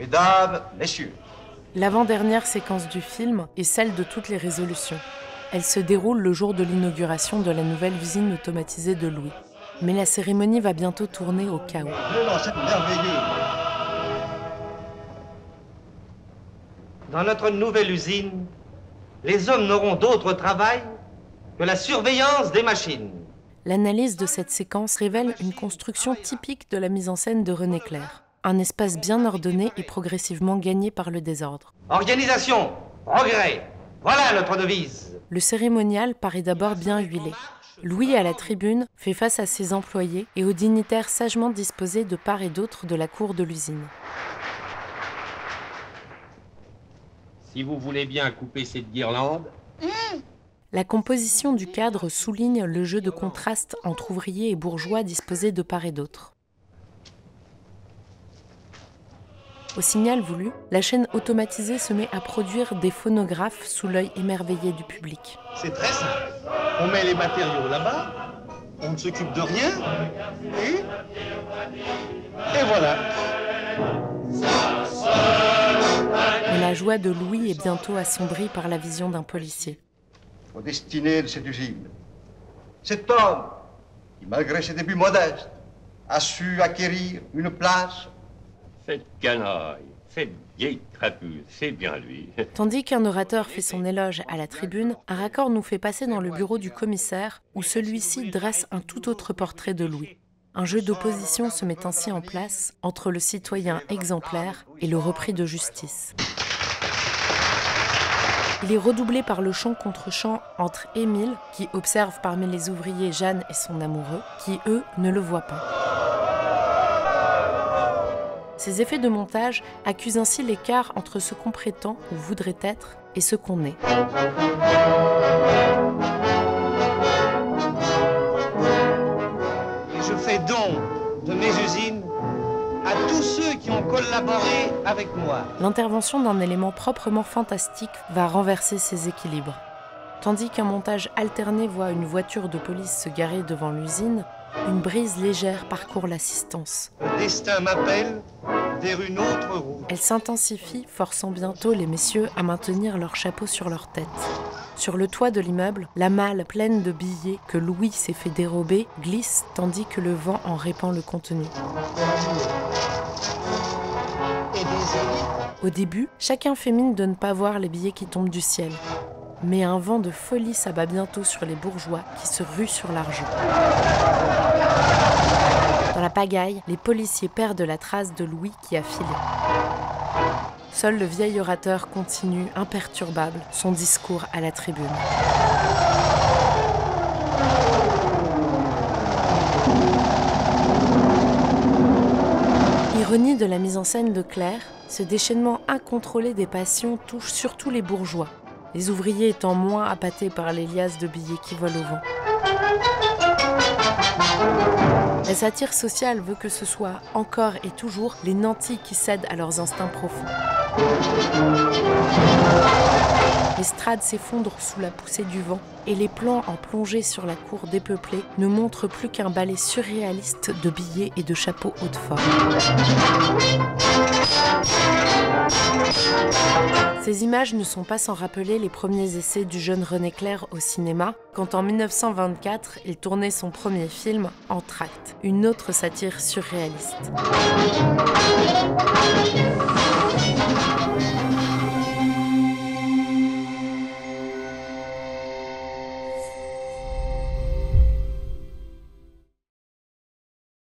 Mesdames, Messieurs, L'avant-dernière séquence du film est celle de toutes les résolutions. Elle se déroule le jour de l'inauguration de la nouvelle usine automatisée de Louis. Mais la cérémonie va bientôt tourner au chaos. dans notre nouvelle usine, les hommes n'auront d'autre travail que la surveillance des machines. L'analyse de cette séquence révèle une construction typique de la mise en scène de René Clair. Un espace bien ordonné et progressivement gagné par le désordre. Organisation, progrès, voilà notre devise. Le cérémonial paraît d'abord bien huilé. Louis, à la tribune, fait face à ses employés et aux dignitaires sagement disposés de part et d'autre de la cour de l'usine. Si vous voulez bien couper cette guirlande, La composition du cadre souligne le jeu de contraste entre ouvriers et bourgeois disposés de part et d'autre. Au signal voulu, la chaîne automatisée se met à produire des phonographes sous l'œil émerveillé du public. C'est très simple. On met les matériaux là-bas, on ne s'occupe de rien, et... Et voilà. Mais la joie de Louis est bientôt assombrie par la vision d'un policier. Aux destinées de cette usine. Cet homme, qui malgré ses débuts modestes, a su acquérir une place cette canaille, cette vieille crapule, c'est bien lui. Tandis qu'un orateur fait son éloge à la tribune, un raccord nous fait passer dans le bureau du commissaire où celui-ci dresse un tout autre portrait de Louis. Un jeu d'opposition se met ainsi en place entre le citoyen exemplaire et le repris de justice. Il est redoublé par le chant contre chant entre Émile, qui observe parmi les ouvriers Jeanne et son amoureux, qui eux ne le voient pas. Ces effets de montage accusent ainsi l'écart entre ce qu'on prétend ou voudrait être et ce qu'on est. Et je fais don de mes usines à tous ceux qui ont collaboré avec moi. L'intervention d'un élément proprement fantastique va renverser ces équilibres. Tandis qu'un montage alterné voit une voiture de police se garer devant l'usine, une brise légère parcourt l'assistance. Le destin m'appelle vers une autre route. Elle s'intensifie, forçant bientôt les messieurs à maintenir leur chapeau sur leur tête. Sur le toit de l'immeuble, la malle pleine de billets que Louis s'est fait dérober glisse tandis que le vent en répand le contenu. Au début, chacun fait mine de ne pas voir les billets qui tombent du ciel. Mais un vent de folie s'abat bientôt sur les bourgeois qui se ruent sur l'argent. Pagaille, les policiers perdent la trace de Louis qui a filé. Seul le vieil orateur continue, imperturbable, son discours à la tribune. Ironie de la mise en scène de Claire, ce déchaînement incontrôlé des passions touche surtout les bourgeois, les ouvriers étant moins appâtés par les liasses de billets qui volent au vent. La satire sociale veut que ce soit encore et toujours les nantis qui cèdent à leurs instincts profonds. L'estrade s'effondre sous la poussée du vent et les plans en plongée sur la cour dépeuplée ne montrent plus qu'un ballet surréaliste de billets et de chapeaux haut de forme. Ces images ne sont pas sans rappeler les premiers essais du jeune René Clair au cinéma, quand en 1924 il tournait son premier film, Entracte, une autre satire surréaliste.